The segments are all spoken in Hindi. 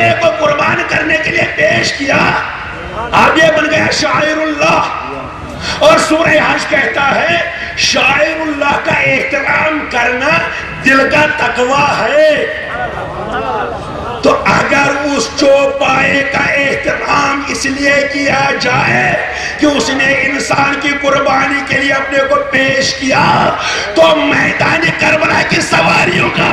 अपने को कुर्बान करने के लिए पेश किया अब ये बन गया शायरुल्लाह। और सूर्य हज कहता है, शायरुल्लाह का एहतराम करना दिल का तकवा है। तो अगर उस चौपाए का एहतराम इसलिए किया जाए कि उसने इंसान की कुर्बानी के लिए अपने को पेश किया तो मैदान करबला की सवारियों का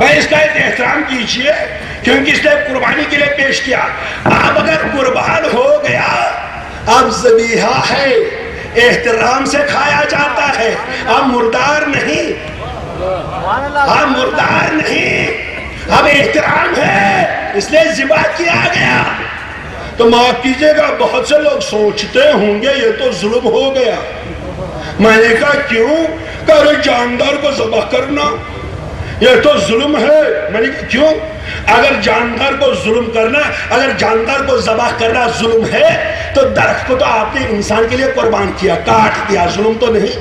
में इसका एहतराम कीजिए, क्योंकि इसने कुर्बानी के लिए पेश किया। अब अगर कुर्बान हो गया, अब जबीहा है, एहतराम से खाया जाता है। अब मुर्दार नहीं अब मुर्दार नहीं अब एहतराम है, इसलिए जिबा किया गया। तो माफ़ कीजिएगा, बहुत से लोग सोचते होंगे, ये तो जुल्म हो गया। मैंने कहा, क्यों? कर जानदार को जबह करना, ये तो जुल्म है। मैंने कहा, क्यों? अगर जानदार को जुल्म करना, अगर जानदार को जबह करना जुल्म है तो दरख्त को तो आपने इंसान के लिए कुर्बान किया, काट दिया, जुल्म तो नहीं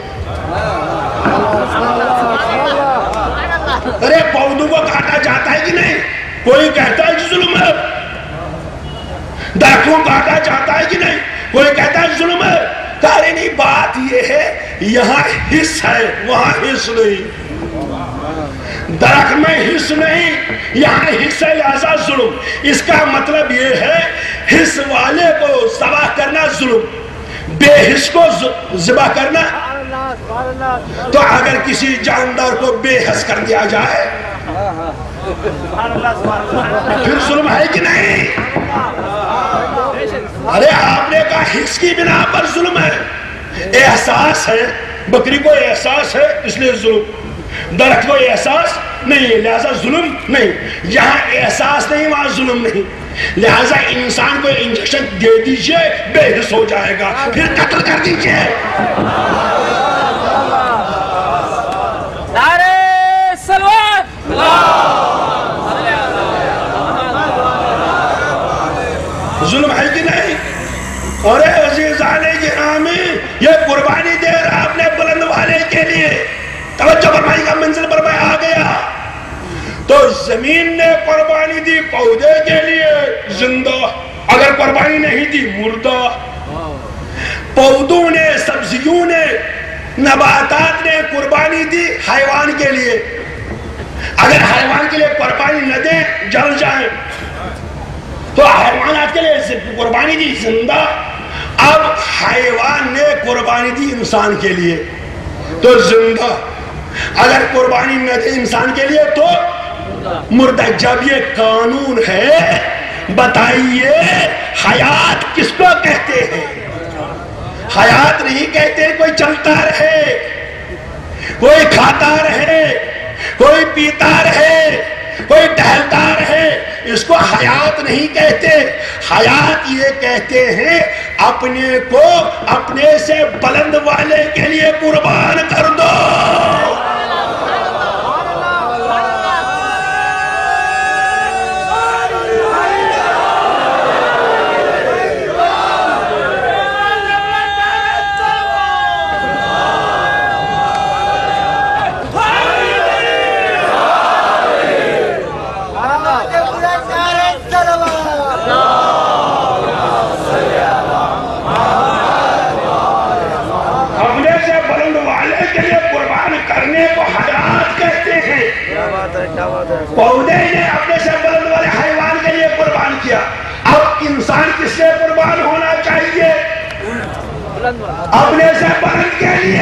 अरे पौधों को काटा जाता है कि नहीं? कोई कहता है कि जुल्म है? दरख्तों को काटा जाता है कि नहीं? कोई कहता है जुल्म है? अरे नहीं, बात यह है, यहाँ हिस्स है, वहाँ हिस्स नहीं। दरख्त में हिस्स नहीं, यहाँ हिस्सा लिहाजा जुल्म। इसका मतलब ये है हिस्स वाले को जबा करना जुल्म। बेहिस को जबा करना तो अगर किसी जानदार को बेहस कर दिया जाए, फिर जुल्म है कि नहीं? अरे आपने कहा हिस्स की बिना पर जुल्म है। एहसास है, बकरी को एहसास है, इसलिए जुल्म। दरख्त को एहसास नहीं है लिहाजा जुल्म नहीं। यहाँ एहसास नहीं, वहाँ जुल्म नहीं। लिहाजा इंसान को इंजेक्शन दे दीजिए, बेहस हो जाएगा। फिर कत्ल कर दीजिए जुल्म है कि नहीं अरे अज़ीज़ आने की नामी ये कुर्बानी दे रहा अपने बुलंद वाले के लिए। तवज्जो फरमाई का मंजिल पर मैं आ गया। तो ज़मीन ने कुर्बानी दी पौधे के लिए, ज़िंदा। अगर कुर्बानी नहीं दी, मुर्दा। पौधों ने, सब्जियों ने, नबातात ने कुर्बानी दी हैवान के लिए। अगर हैवान के लिए कुर्बानी न दे, जल जाए। तो हैवानात के लिए कुर्बानी दी, ज़िंदा। अब हैवान ने कुर्बानी दी इंसान के लिए तो ज़िंदा। अगर कुर्बानी न दे इंसान के लिए तो मुर्दा, जब ये कानून है, बताइए, हयात किसको कहते हैं? हयात नहीं कहते, कोई चलता रहे, कोई खाता रहे, कोई पीता रहे, कोई टहलता रहे। इसको हयात नहीं कहते। हयात ये कहते हैं, अपने को अपने से बुलंद वाले के लिए कुर्बान कर दो अपने से बुलंद वाले के लिए कुर्बान करने को हयात कहते हैं पौधे ने अपने से बुलंद वाले हैवान के लिए कुर्बान किया अब इंसान किससे कुर्बान होना चाहिए? अपने से बुलंद के लिए।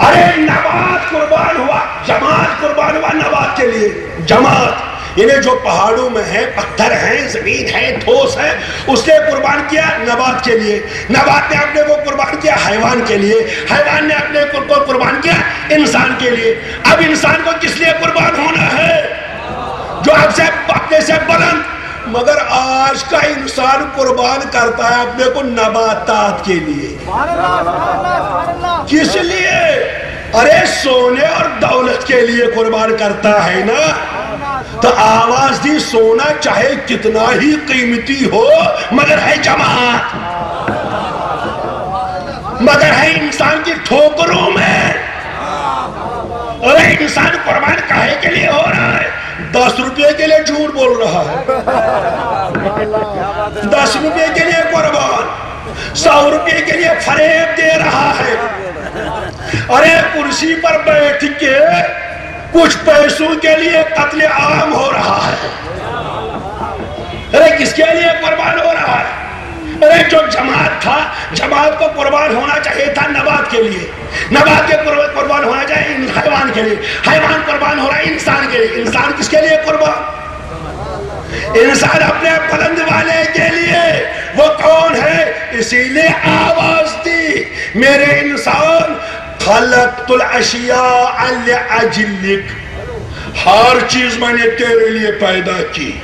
अरे नबात कुर्बान हुआ, जमात कुर्बान हुआ नबात के लिए। जमात, इन्हें जो पहाड़ों में है, पत्थर है, ज़मीन है, ठोस है, उसने कुर्बान किया नबात के लिए। नबात ने अपने को कुर्बान किया हैवान के लिए। हैवान ने अपने को कुर्बान किया इंसान के लिए। अब इंसान को किस लिए कुर्बान होना है? जो आपसे अपने से बुलंद मगर आज का इंसान कुर्बान करता है अपने को नबातात के लिए। किस लिए? अरे सोने और दौलत के लिए कुर्बान करता है ना? तो आवाज़ दी, सोना चाहे कितना ही कीमती हो, मगर है जमात। मगर है इंसान की ठोकरों में। अरे इंसान कुर्बान काहे के लिए हो रहा है? दस रुपए के लिए झूठ बोल रहा है। दस रुपए के लिए कुर्बान, सौ रुपए के लिए फरेब दे रहा है। अरे कुर्सी पर बैठ के कुछ पैसों के लिए कत्ले आम हो रहा है। अरे किसके लिए कुर्बान हो रहा है? अरे जो जमात था, जमात को कुर्बान होना चाहिए था नबात के लिए। नबात के कुर्बान होना चाहिए हैवान के लिए। हैवान कुर्बान हो रहा है इंसान के लिए। इंसान किसके लिए कुर्बान? इंसान अपने बुलंद वाले के लिए। वो कौन है? इसीलिए आवाज़ दी। मेरे इंसान, खलकतुल अशिया हर चीज़ मैंने तेरे लिए पैदा की।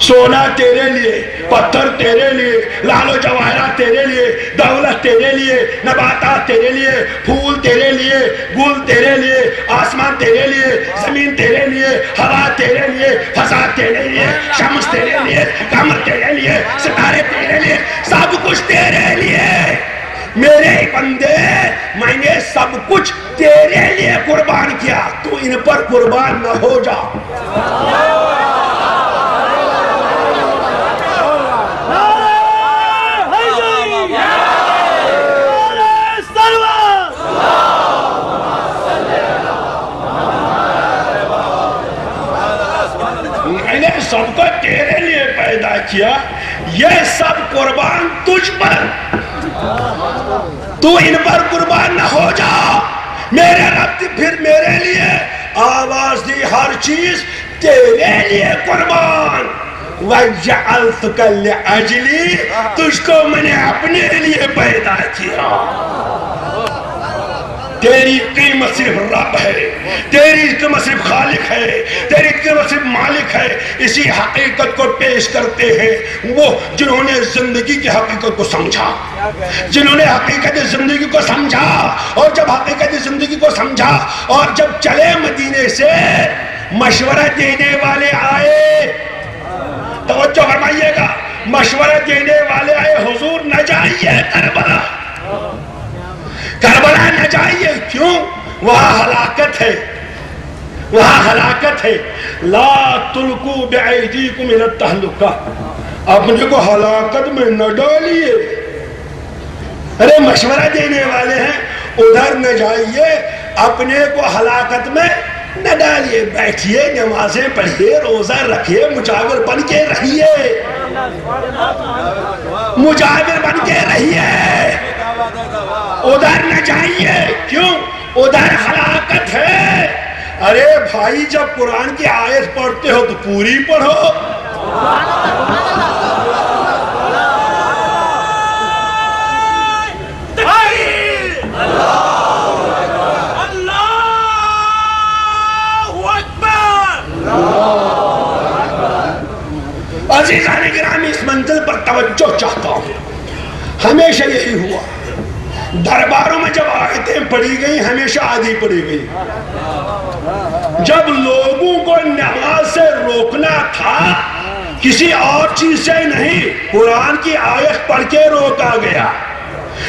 सोना तेरे लिए, पत्थर तेरे लिए। लालो जवाहरा तेरे लिए दौलत तेरे लिए नबाता तेरे लिए फूल तेरे लिए गुल तेरे लिए आसमान तेरे लिए ज़मीन तेरे लिए हवा तेरे लिए फसा तेरे लिए शम्स तेरे लिए कमर तेरे लिए सितारे तेरे लिए सब कुछ तेरे लिए मेरे बंदे मैंने सब कुछ तेरे लिए कुर्बान किया तू इन पर कुर्बान न हो जा तेरे लिए पैदा किया यह सब कुर्बान तुझ पर। तू इन पर कुर्बान न हो जा। मेरे रब फिर मेरे लिए, आवाज़ दी हर चीज़ तेरे लिए कुर्बान। अजली, तुझको मैंने अपने लिए पैदा किया। तेरी कीमत सिर्फ़ रब है, तेरी कीमत सिर्फ़ खालिक है, तेरी सिर्फ़ मालिक है, इसी हकीकत को पेश करते हैं वो जिन्होंने ज़िंदगी की हकीकत को समझा। जिन्होंने हकीकत ज़िंदगी को समझा, और जब हकीकत ज़िंदगी को समझा, और जब चले मदीने से मशवरा देने वाले आए तो फरमाइएगा, मशवरा देने वाले आए, हुजूर न जाइए करबला। करबला न जाइए, क्यों? वहाँ हलाकत है। वहाँ हलाकत है। ला तुलकू बेदी को तहलुका। अपने को हलाकत में न डालिए। अरे मशवरा देने वाले हैं, उधर न जाइए, अपने को हलाकत में न डालिए। बैठिए, नमाजें पढ़िए, रोजा रखिए, मुजावर बन के रहिए। मुजावर बन के रहिए। उधर न जाइए। क्यों? उधर हलाकत है। अरे भाई जब कुरान की आयत पढ़ते हो तो पूरी पढ़ो। अजीजा गिरामी इस मंजिल पर तवज्जो चाहता हूँ। हमेशा यही हुआ। दरबारों में जब आयतें पढ़ी गई, हमेशा आधी पढ़ी गई। जब लोगों को नमाज़ से रोकना था, किसी और चीज़ से नहीं, कुरान की आयत पढ़ के रोका गया।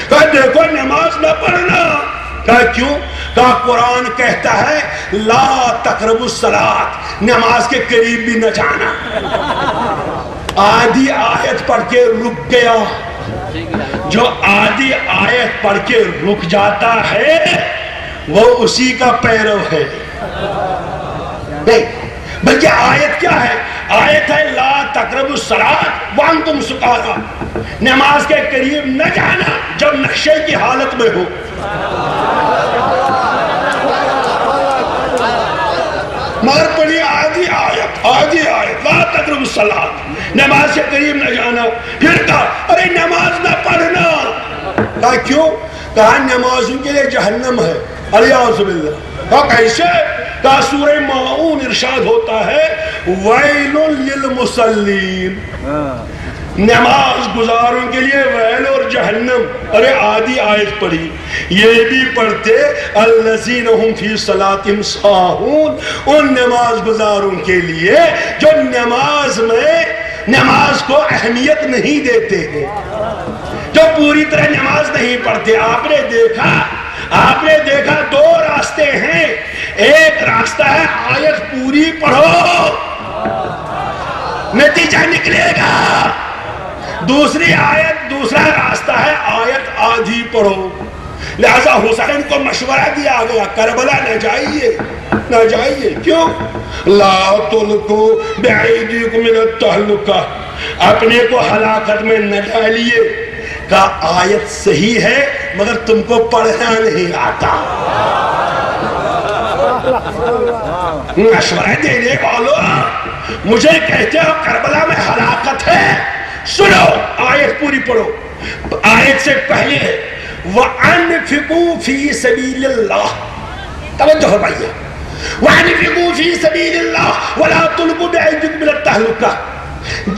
कहा, देखो, नमाज़ न पढ़ना। कहा, क्यों? कहा, कुरान कहता है, ला तकरबु सलात, नमाज़ के करीब भी न जाना। आधी आयत पढ़ के रुक गया। जो आदि आयत पढ़ के रुक जाता है, वो उसी का पैरव है। बल्कि आयत क्या है? आयत है, ला तकरब वन तुम सुखारा नमाज़ के करीब न जाना, जब नक्शे की हालत में हो। मगर पढ़ी आधी आयत आधी आयत, ला तकरब सलात। नमाज़ के करीब न जाना। फिर कहा अरे नमाज़ ना पढ़ना। कहा क्यों? कहा नमाजों के लिए जहन्नम है। अलिया कहा कैसे? कहा सूर्य माऊन इरशाद होता है। वैल मुसल्लीन नमाज़ गुजारों के लिए वैल और जहन्नम। अरे आदि आयत पढ़ी। ये भी पढ़ते अल्लजीन फ़ी सलातिम साहून। उन नमाज़ गुजारों के लिए जो नमाज़ में नमाज़ को अहमियत नहीं देते हैं। जो पूरी तरह नमाज़ नहीं पढ़ते, आपने देखा आपने देखा दो रास्ते हैं। एक रास्ता है, आयत पूरी पढ़ो, नतीजा निकलेगा। दूसरी आयत, दूसरा रास्ता है, आयत आधी पढ़ो। लिहाजा हुसैन को मशवरा दिया गया, करबला न जाइए न जाइए। क्यों? लातुलको तहलुका। अपने को हलाकत में न डालिए। का आयत सही है, मगर तुमको पढ़ना नहीं आता। मशवरा देने वालों, मुझे कहते हो करबला में हलाकत है। सुनो, आयत पूरी पढ़ो। आयत से पहले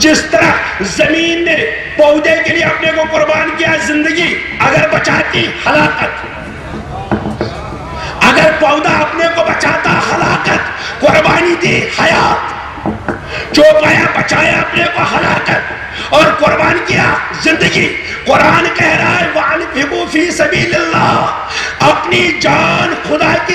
जिस तरह ज़मीन ने पौधे के लिए अपने को कुर्बान किया, ज़िंदगी अगर बचाती, हलाकत। अगर पौधा अपने को बचाता, हलाकत। कुर्बानी दी, हयात। चौपाया बचाया, अपने को हलाकत। और कुर्बान किया ज़िंदगी। कुरान कह रहा है अपनी जान खुदा की